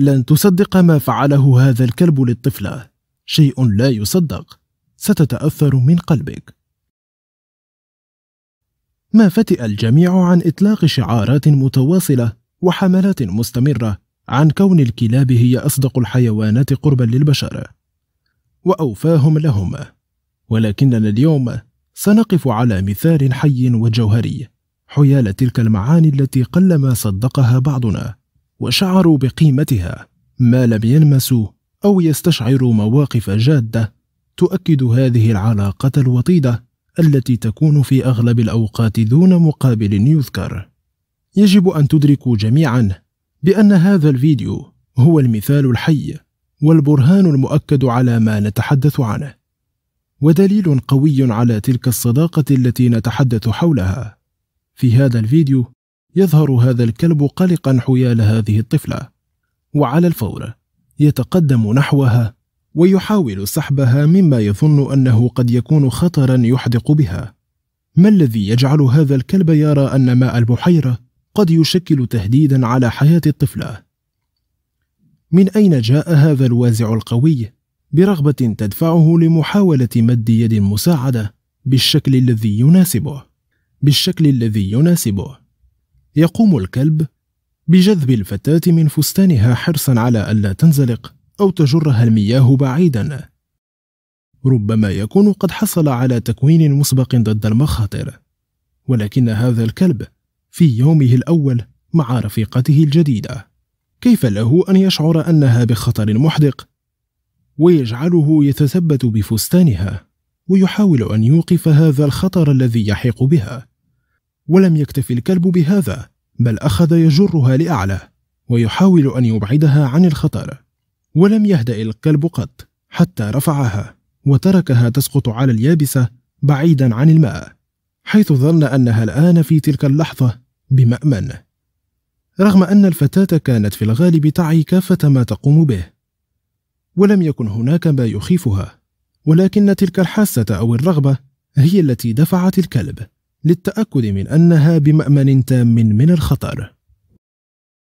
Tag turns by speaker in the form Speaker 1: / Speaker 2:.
Speaker 1: لن تصدق ما فعله هذا الكلب للطفلة. شيء لا يصدق. ستتأثر من قلبك. ما فتئ الجميع عن إطلاق شعارات متواصلة وحملات مستمرة عن كون الكلاب هي أصدق الحيوانات قربا للبشر. وأوفاهم لهم. ولكننا اليوم سنقف على مثال حي وجوهري حيال تلك المعاني التي قلما صدقها بعضنا. وشعروا بقيمتها ما لم يلمسوا أو يستشعروا مواقف جادة تؤكد هذه العلاقة الوطيدة التي تكون في أغلب الأوقات دون مقابل يذكر. يجب أن تدركوا جميعا بأن هذا الفيديو هو المثال الحي والبرهان المؤكد على ما نتحدث عنه، ودليل قوي على تلك الصداقة التي نتحدث حولها. في هذا الفيديو يظهر هذا الكلب قلقا حيال هذه الطفلة، وعلى الفور يتقدم نحوها ويحاول سحبها مما يظن أنه قد يكون خطرا يحدق بها. ما الذي يجعل هذا الكلب يرى أن ماء البحيرة قد يشكل تهديدا على حياة الطفلة؟ من أين جاء هذا الوازع القوي برغبة تدفعه لمحاولة مد يد مساعدة بالشكل الذي يناسبه؟ بالشكل الذي يناسبه. يقوم الكلب بجذب الفتاة من فستانها حرصا على ألا تنزلق أو تجرها المياه بعيدا. ربما يكون قد حصل على تكوين مسبق ضد المخاطر ولكن هذا الكلب في يومه الأول مع رفيقته الجديدة. كيف له أن يشعر أنها بخطر محدق؟ ويجعله يتثبت بفستانها ويحاول أن يوقف هذا الخطر الذي يحيق بها. ولم يكتف الكلب بهذا بل أخذ يجرها لأعلى ويحاول أن يبعدها عن الخطر. ولم يهدأ الكلب قط حتى رفعها وتركها تسقط على اليابسة بعيدا عن الماء حيث ظن أنها الآن في تلك اللحظة بمأمن. رغم أن الفتاة كانت في الغالب تعي كافة ما تقوم به. ولم يكن هناك ما يخيفها ولكن تلك الحاسة أو الرغبة هي التي دفعت الكلب. للتأكد من أنها بمأمن تام من الخطر.